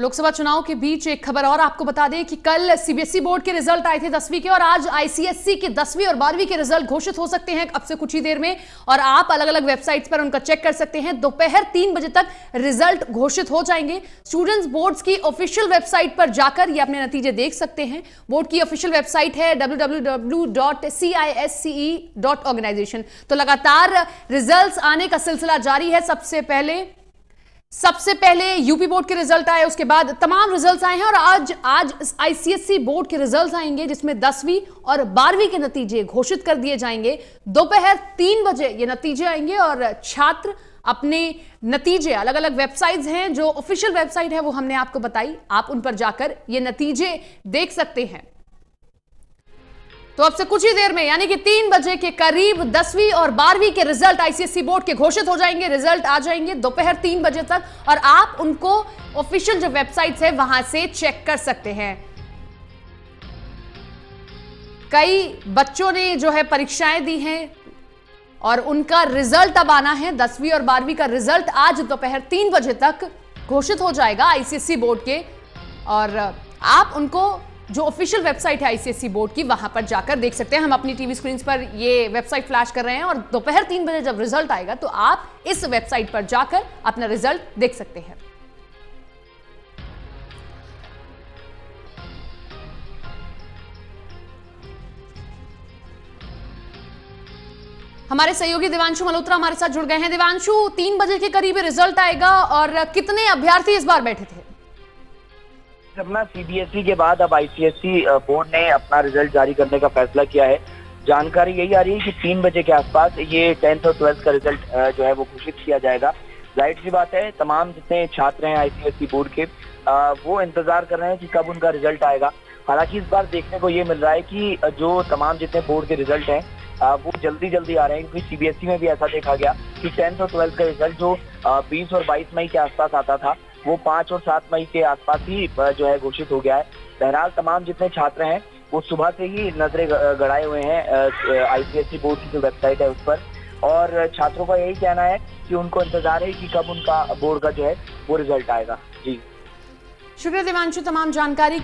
लोकसभा चुनाव के बीच एक खबर और आपको बता दें कि कल सीबीएसई बोर्ड के रिज़ल्ट आए थे दसवीं के और आज आईसीएसई के दसवीं और बारहवीं के रिज़ल्ट घोषित हो सकते हैं अब से कुछ ही देर में और आप अलग अलग वेबसाइट्स पर उनका चेक कर सकते हैं। दोपहर तीन बजे तक रिज़ल्ट घोषित हो जाएँगे। स्टूडेंट्स बोर्ड की ऑफिशियल वेबसाइट पर जाकर ये अपने नतीजे देख सकते हैं। बोर्ड की ऑफिशियल वेबसाइट है डब्ल्यू तो लगातार रिज़ल्ट आने का सिलसिला जारी है सबसे पहले। सबसे पहले यूपी बोर्ड के रिज़ल्ट आए, उसके बाद तमाम रिजल्ट्स आए हैं और आज आज आईसीएससी बोर्ड के रिजल्ट्स आएँगे, जिसमें दसवीं और बारहवीं के नतीजे घोषित कर दिए जाएँगे। दोपहर तीन बजे ये नतीजे आएँगे और छात्र अपने नतीजे अलग अलग वेबसाइट्स हैं, जो ऑफिशियल वेबसाइट है, वो हमने आपको बताई। आप उन पर जाकर ये नतीजे देख सकते हैं। तो अब से कुछ ही देर में, यानी कि तीन बजे के करीब दसवीं और बारहवीं के रिज़ल्ट आईसीएससी बोर्ड के घोषित हो जाएँगे रिज़ल्ट आ जाएँगे दोपहर तीन बजे तक और आप उनको ऑफिशियल जो वेबसाइट्स है, वहाँ से चेक कर सकते हैं। कई बच्चों ने जो है परीक्षाएँ दी हैं और उनका रिज़ल्ट अब आना है, दसवीं और बारहवीं का रिज़ल्ट आज दोपहर तीन बजे तक घोषित हो जाएगा आईसीएससी बोर्ड के और आप उनको जो ऑफिशियल वेबसाइट है आईसीएससी बोर्ड की, वहाँ पर जाकर देख सकते हैं। हम अपनी टीवी स्क्रीन पर ये वेबसाइट फ्लैश कर रहे हैं और दोपहर तीन बजे जब रिज़ल्ट आएगा तो आप इस वेबसाइट पर जाकर अपना रिज़ल्ट देख सकते हैं। हमारे सहयोगी दिवांशु मल्होत्रा हमारे साथ जुड़ गए हैं। दिवांशु, तीन बजे के करीब रिज़ल्ट आएगा और कितने अभ्यर्थी इस बार बैठे थे? अपना सीबीएसई के बाद अब आईसीएसई बोर्ड ने अपना रिज़ल्ट जारी करने का फैसला किया है। जानकारी यही आ रही है कि तीन बजे के आसपास ये टेंथ और ट्वेल्थ का रिज़ल्ट जो है वो घोषित किया जाएगा। ज़ाहिर सी बात है, तमाम जितने छात्र हैं आईसीएसई बोर्ड के वो इंतज़ार कर रहे हैं कि कब उनका रिज़ल्ट आएगा। हालाँकि इस बार देखने को ये मिल रहा है कि जो तमाम जितने बोर्ड के रिज़ल्ट हैं वो जल्दी जल्दी आ रहे हैं। क्योंकि सीबीएसई में भी ऐसा देखा गया कि टेंथ और ट्वेल्थ का रिज़ल्ट जो बीस और बाईस मई के आसपास आता था वो पाँच और सात मई के आसपास ही जो है घोषित हो गया है। बहरहाल, तमाम जितने छात्र हैं, वो सुबह से ही नज़रें गड़ाए हुए हैं आईसीएसई बोर्ड की जो वेबसाइट है उस पर। और छात्रों का यही कहना है कि उनको इंतज़ार है कि कब उनका बोर्ड का जो है, वो रिज़ल्ट आएगा। जी। शुक्रिया, देवांशु, तमाम जानकारी।